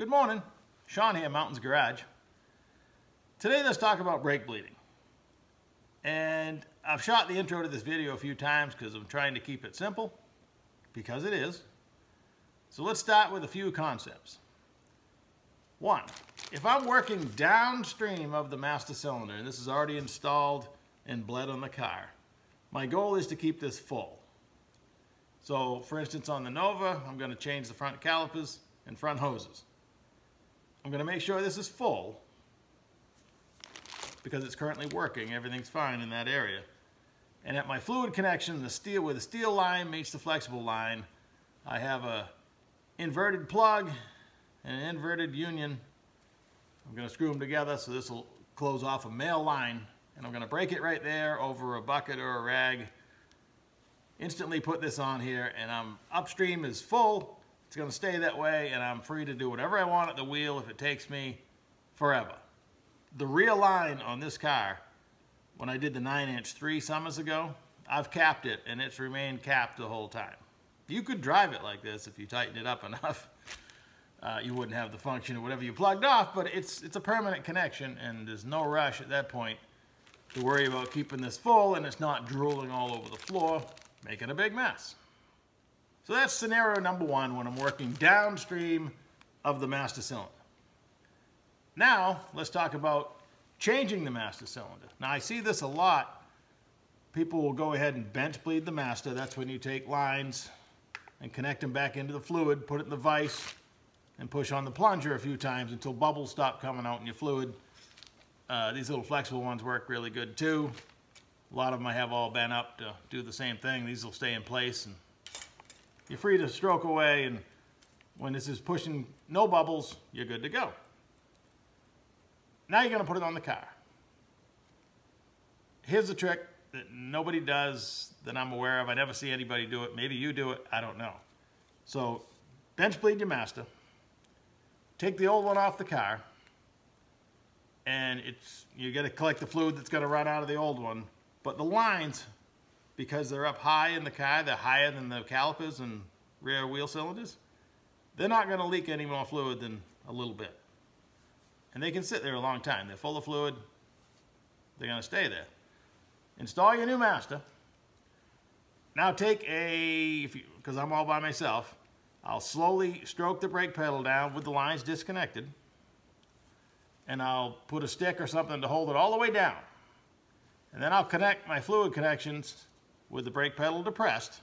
Good morning, Sean here, Mountains Garage. Today let's talk about brake bleeding. And I've shot the intro to this video a few times because I'm trying to keep it simple, because it is. So let's start with a few concepts. One, if I'm working downstream of the master cylinder, and this is already installed and bled on the car, my goal is to keep this full. So for instance on the Nova, I'm going to change the front calipers and front hoses. I'm going to make sure this is full because it's currently working. Everything's fine in that area. And at my fluid connection, the steel where the steel line meets the flexible line, I have a inverted plug and an inverted union. I'm going to screw them together so this will close off a male line. And I'm going to break it right there over a bucket or a rag. Instantly put this on here and I'm upstream is full it's going to stay that way and I'm free to do whatever I want at the wheel if it takes me forever. The rear line on this car, when I did the 9 inch 3 summers ago, I've capped it and it's remained capped the whole time. You could drive it like this if you tighten it up enough. Uh, you wouldn't have the function of whatever you plugged off, but it's, it's a permanent connection and there's no rush at that point to worry about keeping this full and it's not drooling all over the floor, making a big mess. So that's scenario number one when I'm working downstream of the master cylinder. Now, let's talk about changing the master cylinder. Now, I see this a lot. People will go ahead and bench bleed the master. That's when you take lines and connect them back into the fluid, put it in the vise, and push on the plunger a few times until bubbles stop coming out in your fluid. Uh, these little flexible ones work really good too. A lot of them I have all bent up to do the same thing. These will stay in place and you're free to stroke away and when this is pushing no bubbles, you're good to go. Now you're gonna put it on the car. Here's the trick that nobody does that I'm aware of. I never see anybody do it. Maybe you do it, I don't know. So bench bleed your master, take the old one off the car, and it's you got to collect the fluid that's going to run out of the old one. But the lines because they're up high in the car, they're higher than the calipers and rear wheel cylinders, they're not going to leak any more fluid than a little bit. And they can sit there a long time. They're full of fluid. They're going to stay there. Install your new master. Now take a, because I'm all by myself, I'll slowly stroke the brake pedal down with the lines disconnected. And I'll put a stick or something to hold it all the way down. And then I'll connect my fluid connections with the brake pedal depressed.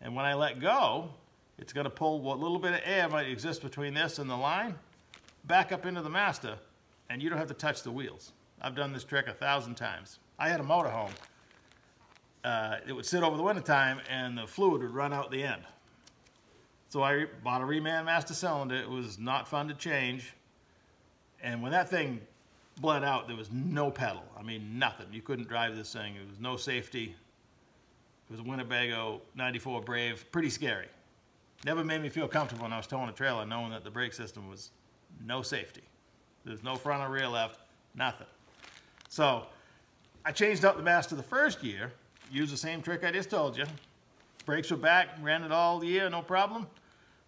And when I let go, it's going to pull what little bit of air might exist between this and the line back up into the master, and you don't have to touch the wheels. I've done this trick a thousand times. I had a motorhome. Uh, it would sit over the wintertime, and the fluid would run out the end. So I bought a reman master cylinder. It was not fun to change. And when that thing bled out, there was no pedal. I mean, nothing. You couldn't drive this thing. There was no safety. It was a Winnebago 94 Brave, pretty scary. Never made me feel comfortable when I was towing a trailer knowing that the brake system was no safety. There's no front or rear left, nothing. So I changed out the master the first year, used the same trick I just told you. Brakes were back, ran it all year, no problem.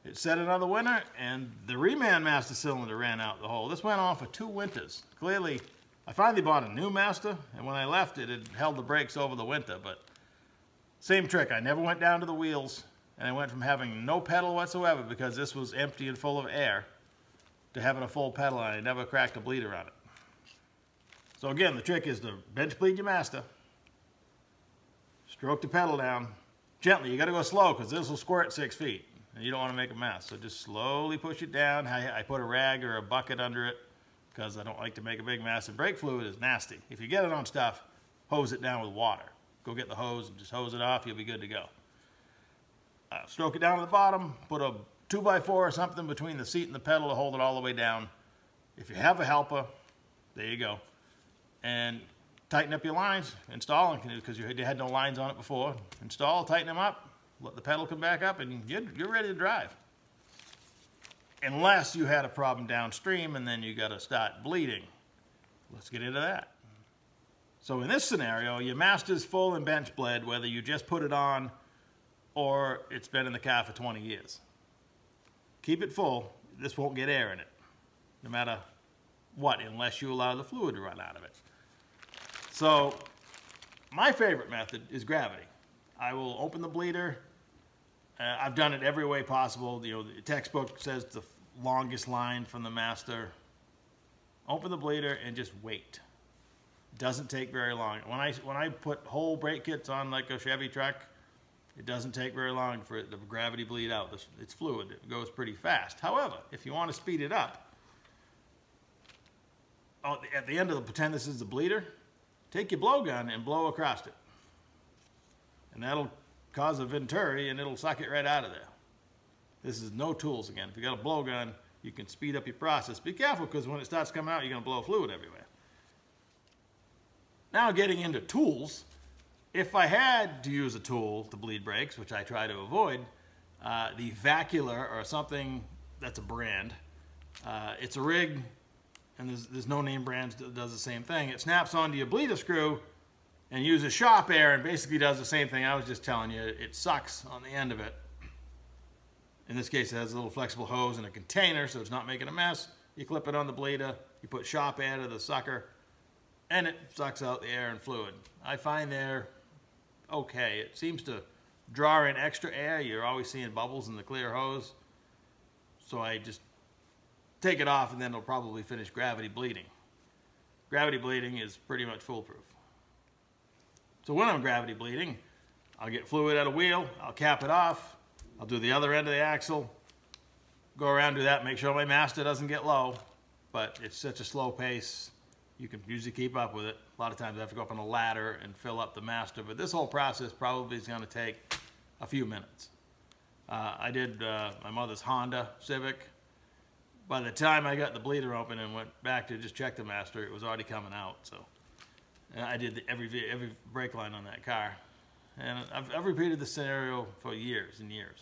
It set another winter, and the reman master cylinder ran out the hole. This went on for two winters. Clearly, I finally bought a new master, and when I left it, it held the brakes over the winter, but same trick, I never went down to the wheels and I went from having no pedal whatsoever because this was empty and full of air to having a full pedal and I never cracked a bleeder on it. So again, the trick is to bench bleed your master, stroke the pedal down, gently, you gotta go slow because this will squirt six feet and you don't wanna make a mess. So just slowly push it down. I, I put a rag or a bucket under it because I don't like to make a big mess. And brake fluid is nasty. If you get it on stuff, hose it down with water. Go get the hose and just hose it off, you'll be good to go. Uh, stroke it down to the bottom, put a 2x4 or something between the seat and the pedal to hold it all the way down. If you have a helper, there you go. And tighten up your lines, install and because you had no lines on it before. Install, tighten them up, let the pedal come back up, and you're, you're ready to drive. Unless you had a problem downstream and then you got to start bleeding. Let's get into that. So in this scenario, your master's full and bench bled, whether you just put it on or it's been in the car for 20 years. Keep it full. this won't get air in it, no matter what, unless you allow the fluid to run out of it. So my favorite method is gravity. I will open the bleeder. Uh, I've done it every way possible. You know, the textbook says the longest line from the master. Open the bleeder and just wait. Doesn't take very long. When I when I put whole brake kits on like a Chevy truck, it doesn't take very long for the gravity bleed out. It's fluid. It goes pretty fast. However, if you want to speed it up, oh, at the end of the pretend this is the bleeder, take your blowgun and blow across it. And that'll cause a venturi and it'll suck it right out of there. This is no tools again. If you got a blowgun, you can speed up your process. Be careful because when it starts coming out, you're going to blow fluid everywhere. Now getting into tools, if I had to use a tool to bleed brakes, which I try to avoid, uh, the Vacular or something that's a brand, uh, it's a rig and there's, there's no name brand that does the same thing. It snaps onto your bleeder screw and uses shop air and basically does the same thing I was just telling you. It sucks on the end of it. In this case, it has a little flexible hose and a container, so it's not making a mess. You clip it on the bleeder, you put shop air to the sucker, and it sucks out the air and fluid. I find they're okay. It seems to draw in extra air. You're always seeing bubbles in the clear hose. So I just take it off and then it'll probably finish gravity bleeding. Gravity bleeding is pretty much foolproof. So when I'm gravity bleeding, I'll get fluid at a wheel, I'll cap it off, I'll do the other end of the axle, go around do that, make sure my master doesn't get low, but it's such a slow pace, you can usually keep up with it. A lot of times I have to go up on a ladder and fill up the master, but this whole process probably is gonna take a few minutes. Uh, I did uh, my mother's Honda Civic. By the time I got the bleeder open and went back to just check the master, it was already coming out. So I did every every brake line on that car. And I've, I've repeated the scenario for years and years.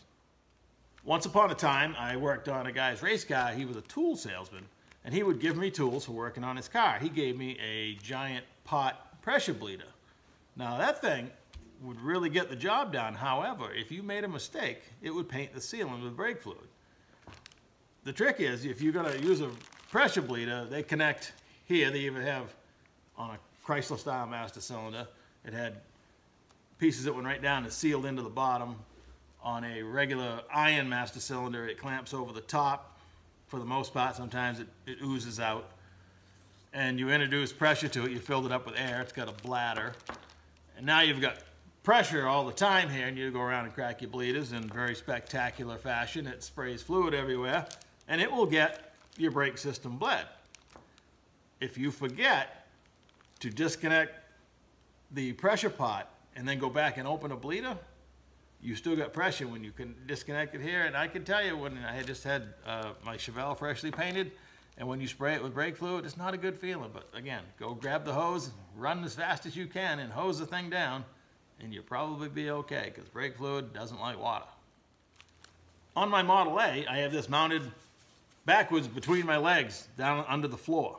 Once upon a time, I worked on a guy's race car. He was a tool salesman, and he would give me tools for working on his car. He gave me a giant pot pressure bleeder. Now, that thing would really get the job done. However, if you made a mistake, it would paint the ceiling with brake fluid. The trick is, if you're going to use a pressure bleeder, they connect here. They even have on a Chrysler style master cylinder, it had pieces that went right down and sealed into the bottom. On a regular iron master cylinder, it clamps over the top for the most part. Sometimes it, it oozes out. And you introduce pressure to it. You filled it up with air. It's got a bladder. And now you've got pressure all the time here, and you go around and crack your bleeders in very spectacular fashion. It sprays fluid everywhere, and it will get your brake system bled. If you forget to disconnect the pressure pot and then go back and open a bleeder, you still got pressure when you can disconnect it here. And I can tell you when I had just had uh, my Chevelle freshly painted, and when you spray it with brake fluid, it's not a good feeling. But again, go grab the hose, run as fast as you can, and hose the thing down, and you'll probably be okay because brake fluid doesn't like water. On my Model A, I have this mounted backwards between my legs down under the floor.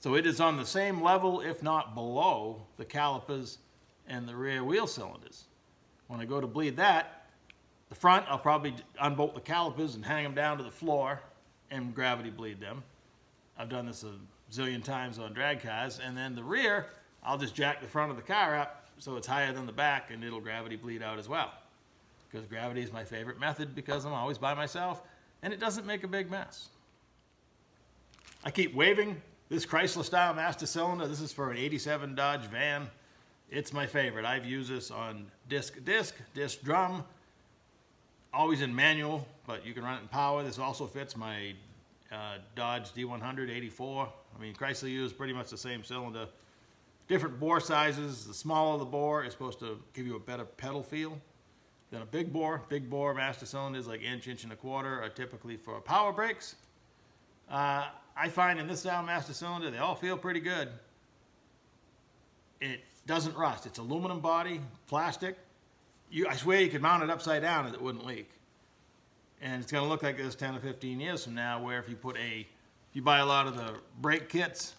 So it is on the same level, if not below, the calipers and the rear wheel cylinders. When I go to bleed that, the front, I'll probably unbolt the calipers and hang them down to the floor and gravity bleed them. I've done this a zillion times on drag cars. And then the rear, I'll just jack the front of the car up so it's higher than the back and it'll gravity bleed out as well. Because gravity is my favorite method because I'm always by myself and it doesn't make a big mess. I keep waving this Chrysler style master cylinder. This is for an 87 Dodge van. It's my favorite. I've used this on disc disc, disc drum, always in manual, but you can run it in power. This also fits my uh, Dodge D100 84. I mean, Chrysler used pretty much the same cylinder. Different bore sizes. The smaller the bore is supposed to give you a better pedal feel than a big bore. Big bore master cylinders like inch, inch and a quarter are typically for power brakes. Uh, I find in this style master cylinder, they all feel pretty good. It doesn't rust. It's aluminum body, plastic. You, I swear you could mount it upside down and it wouldn't leak. And it's going to look like this 10 or 15 years from now where if you put a, if you buy a lot of the brake kits,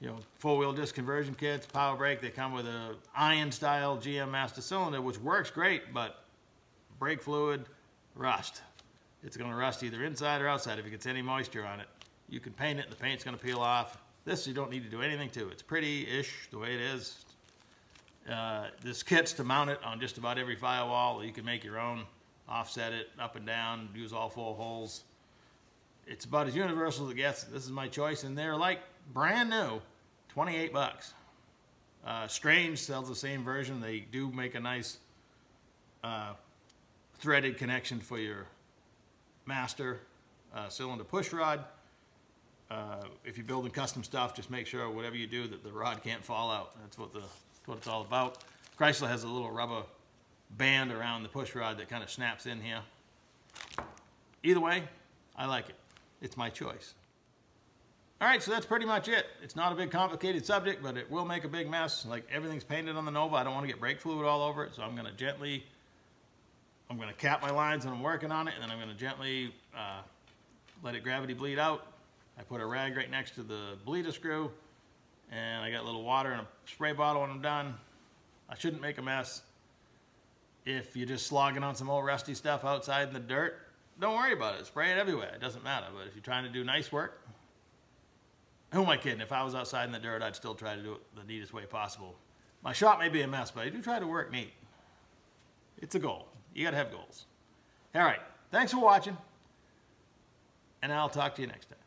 you know, four-wheel disc conversion kits, power brake, they come with a iron style GM master cylinder, which works great, but brake fluid, rust. it's gonna rust either inside or outside if it gets any moisture on it. You can paint it, and the paint's gonna peel off. This, you don't need to do anything to. It's pretty-ish the way it is. Uh, this kit's to mount it on just about every firewall. You can make your own, offset it up and down, use all four holes. It's about as universal as it gets. This is my choice, and they're like brand new, 28 bucks. Uh, Strange sells the same version. They do make a nice uh, threaded connection for your master uh, cylinder push rod. Uh, if you're building custom stuff, just make sure whatever you do that the rod can't fall out. That's what the that's what it's all about. Chrysler has a little rubber band around the push rod that kind of snaps in here. Either way, I like it. It's my choice. All right, so that's pretty much it. It's not a big complicated subject, but it will make a big mess. Like everything's painted on the Nova. I don't want to get brake fluid all over it, so I'm gonna gently, I'm gonna cap my lines and I'm working on it, and then I'm gonna gently uh, let it gravity bleed out. I put a rag right next to the bleeder screw, and I got a little water in a spray bottle when I'm done. I shouldn't make a mess. If you're just slogging on some old rusty stuff outside in the dirt, don't worry about it. Spray it everywhere. It doesn't matter. But if you're trying to do nice work, who am I kidding? If I was outside in the dirt, I'd still try to do it the neatest way possible. My shop may be a mess, but I do try to work neat. It's a goal. You got to have goals. All right. Thanks for watching, and I'll talk to you next time.